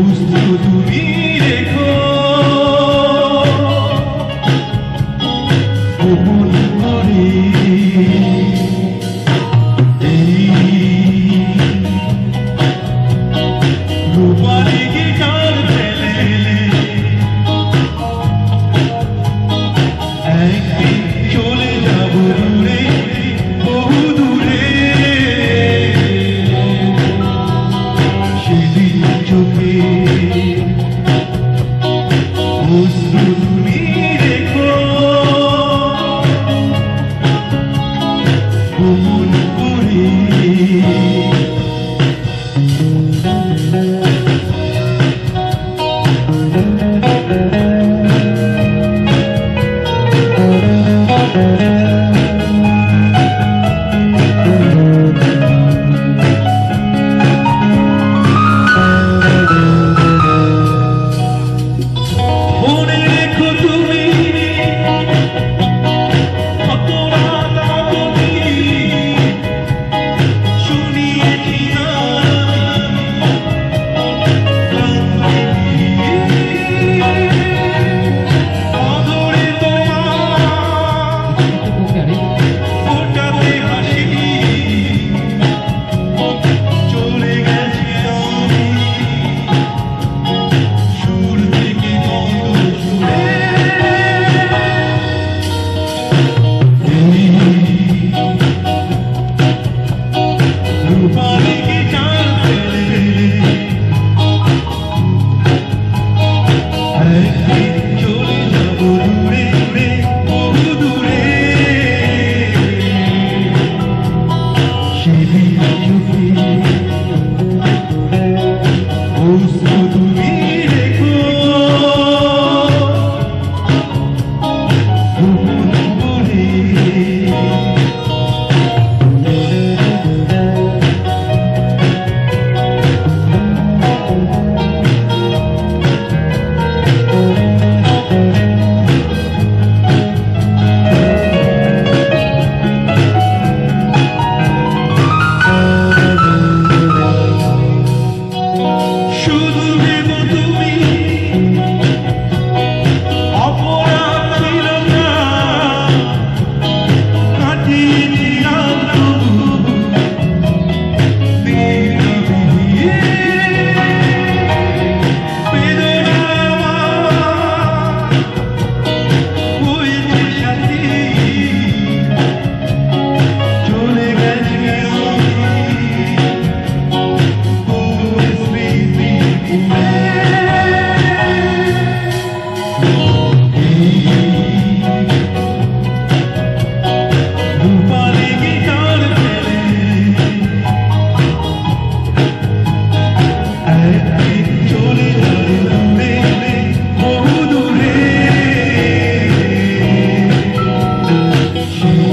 O do vinho. baby, I'm too She